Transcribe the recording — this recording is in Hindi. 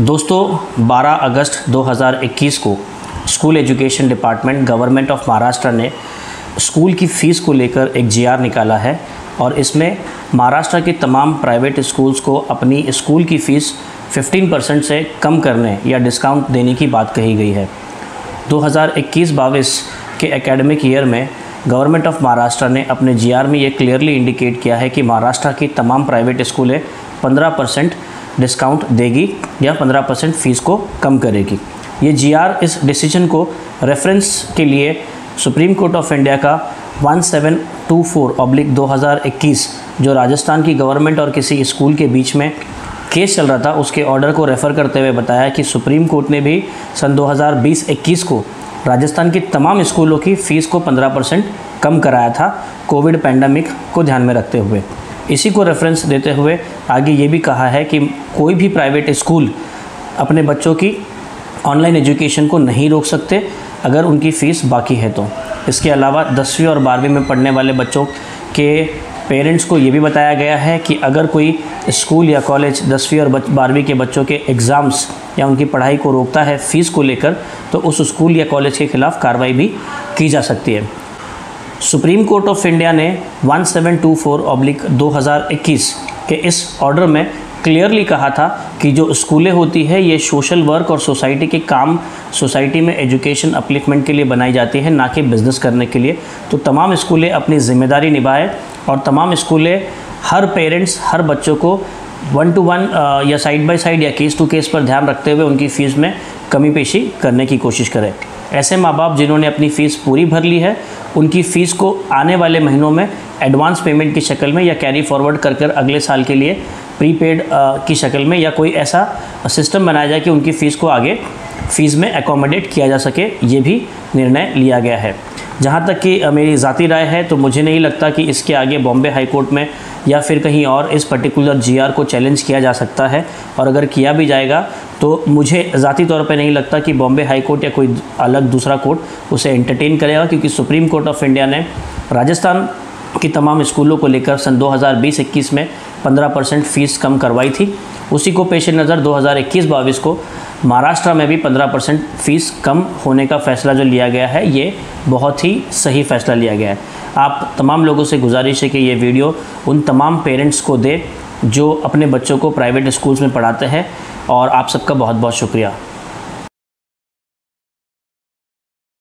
दोस्तों 12 अगस्त 2021 को school education department government of Maharashtra ने स्कूल की फ़ीस को लेकर एक जीआर निकाला है और इसमें महाराष्ट्र के तमाम प्राइवेट स्कूल्स को अपनी स्कूल की फ़ीस 15 परसेंट से कम करने या डिस्काउंट देने की बात कही गई है। 2021-22 के एकेडमिक ईयर में गवर्नमेंट ऑफ़ महाराष्ट्र ने अपने जीआर में ये क्लियरली इंडिकेट किया है कि महाराष्ट्र की तमाम प्राइवेट स्कूलें 15 परसेंट डिस्काउंट देगी या 15 परसेंट फ़ीस को कम करेगी। ये जीआर इस डिसीज़न को रेफरेंस के लिए सुप्रीम कोर्ट ऑफ़ इंडिया का 1724 ऑब्लिक 2021 जो राजस्थान की गवर्नमेंट और किसी स्कूल के बीच में केस चल रहा था, उसके ऑर्डर को रेफ़र करते हुए बताया कि सुप्रीम कोर्ट ने भी सन 2020-21 को राजस्थान की तमाम स्कूलों की फ़ीस को 15 परसेंट कम कराया था, कोविड पैंडमिक को ध्यान में रखते हुए। इसी को रेफरेंस देते हुए आगे ये भी कहा है कि कोई भी प्राइवेट स्कूल अपने बच्चों की ऑनलाइन एजुकेशन को नहीं रोक सकते, अगर उनकी फ़ीस बाकी है तो। इसके अलावा दसवीं और बारहवीं में पढ़ने वाले बच्चों के पेरेंट्स को ये भी बताया गया है कि अगर कोई स्कूल या कॉलेज दसवीं और बारहवीं के बच्चों के एग्ज़ाम्स या उनकी पढ़ाई को रोकता है फ़ीस को लेकर तो उस स्कूल या कॉलेज के ख़िलाफ़ कार्रवाई भी की जा सकती है। सुप्रीम कोर्ट ऑफ़ इंडिया ने 1724 ऑब्लिक 2021 के इस ऑर्डर में क्लियरली कहा था कि जो स्कूलें होती है, ये सोशल वर्क और सोसाइटी के काम सोसाइटी में एजुकेशन अपलिफ्टमेंट के लिए बनाई जाती है, ना कि बिज़नेस करने के लिए। तो तमाम स्कूलें अपनी ज़िम्मेदारी निभाएँ और तमाम स्कूलें हर पेरेंट्स हर बच्चों को वन टू वन या साइड बाय साइड या केस टू केस पर ध्यान रखते हुए उनकी फ़ीस में कमी पेशी करने की कोशिश करें। ऐसे माँ बाप जिन्होंने अपनी फ़ीस पूरी भर ली है, उनकी फ़ीस को आने वाले महीनों में एडवांस पेमेंट की शक्ल में या कैरी फॉरवर्ड कर कर अगले साल के लिए प्रीपेड की शक्ल में या कोई ऐसा सिस्टम बनाया जाए कि उनकी फ़ीस को आगे फ़ीस में एकोमोडेट किया जा सके, ये भी निर्णय लिया गया है। जहाँ तक कि मेरी ज़ाती राय है तो मुझे नहीं लगता कि इसके आगे बॉम्बे हाई कोर्ट में या फिर कहीं और इस पर्टिकुलर जीआर को चैलेंज किया जा सकता है। और अगर किया भी जाएगा तो मुझे ज़ाती तौर पे नहीं लगता कि बॉम्बे हाई कोर्ट या कोई अलग दूसरा कोर्ट उसे एंटरटेन करेगा, क्योंकि सुप्रीम कोर्ट ऑफ़ इंडिया ने राजस्थान की तमाम स्कूलों को लेकर सन 2020-21 में 15 परसेंट फ़ीस कम करवाई थी। उसी को पेश नज़र 2021-22 को महाराष्ट्र में भी 15 परसेंट फ़ीस कम होने का फ़ैसला जो लिया गया है, ये बहुत ही सही फ़ैसला लिया गया है। आप तमाम लोगों से गुजारिश है कि ये वीडियो उन तमाम पेरेंट्स को दे जो अपने बच्चों को प्राइवेट स्कूल्स में पढ़ाते हैं, और आप सबका बहुत बहुत शुक्रिया।